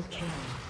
Triple kill.